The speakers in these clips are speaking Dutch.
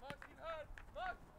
Max, in! Max!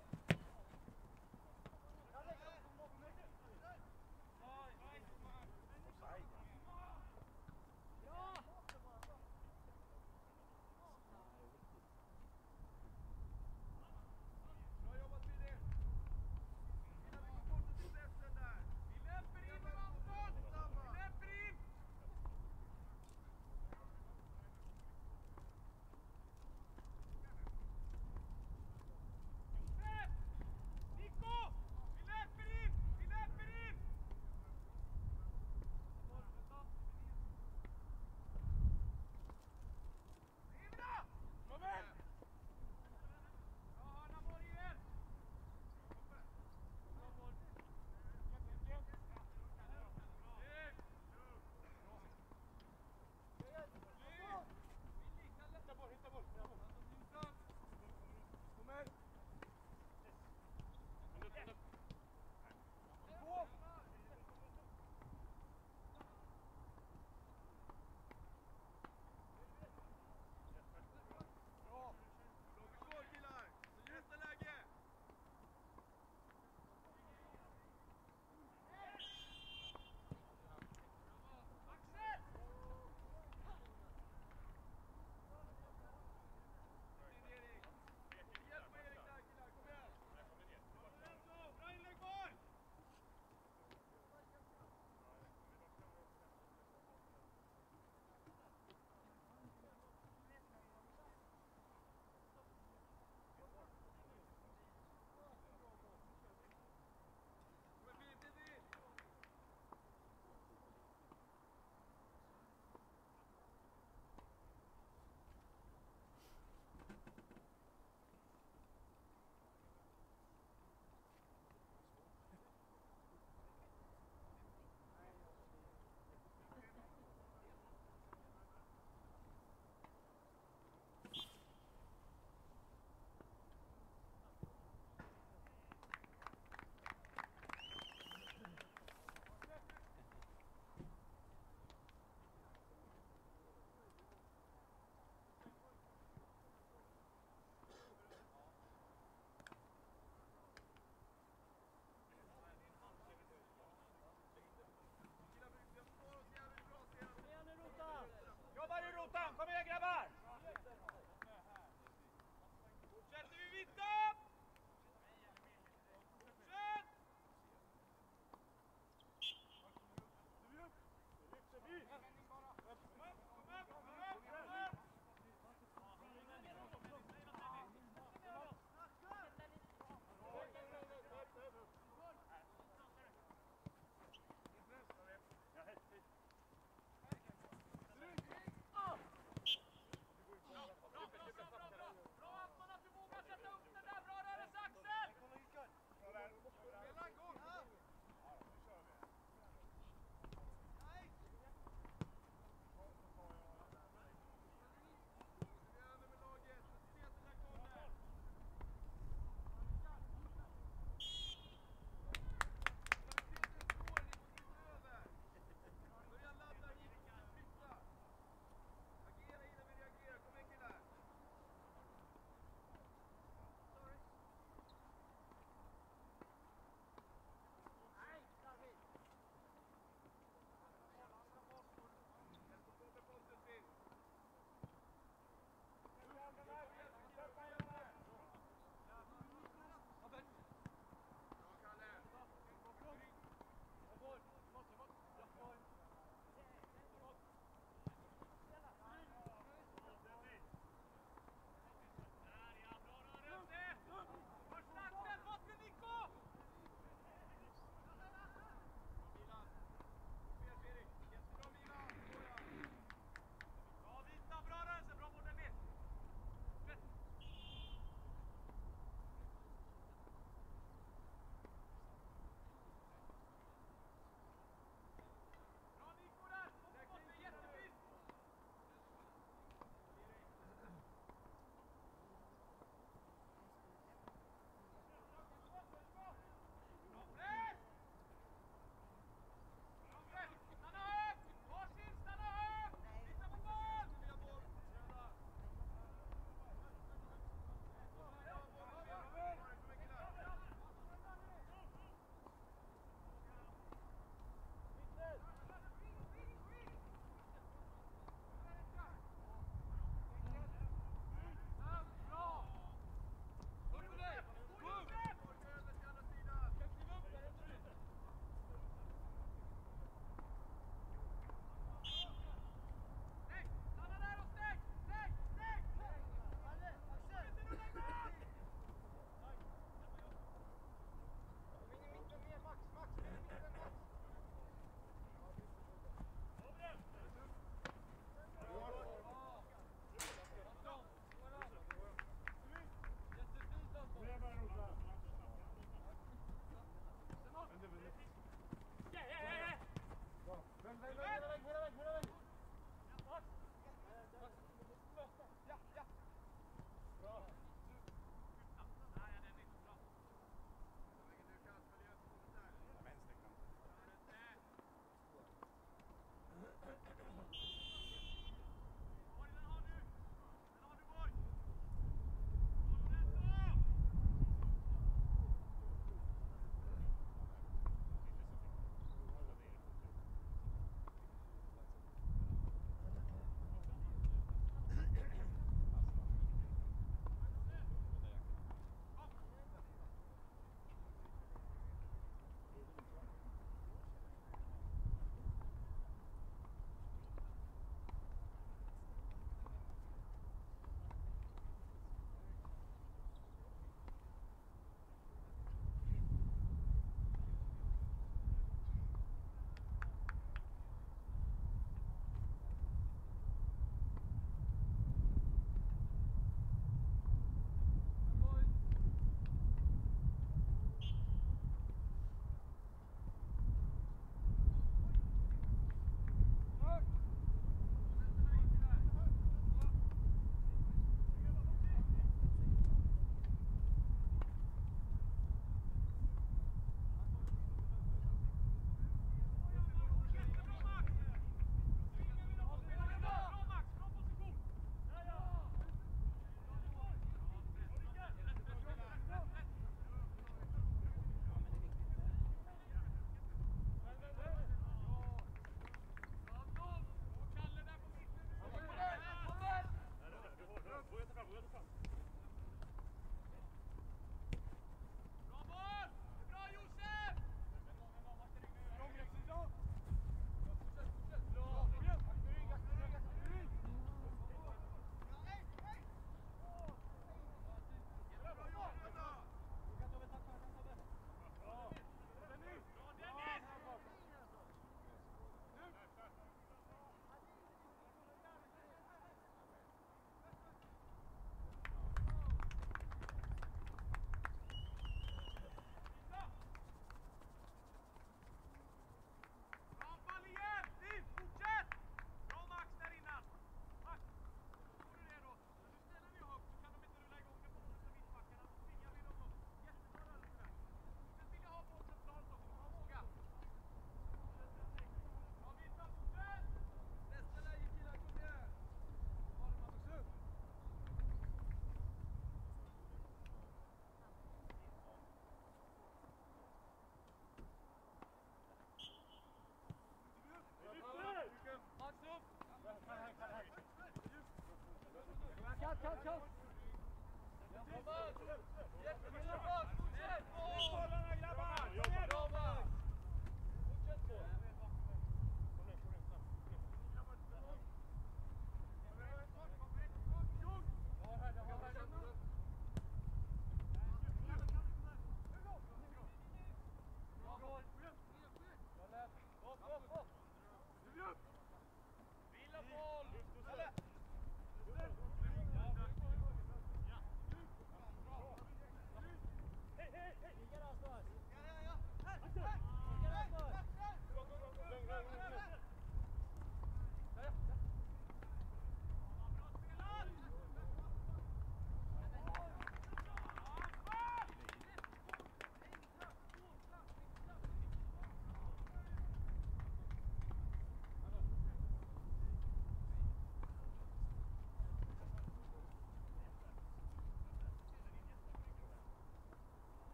Watch out!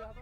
have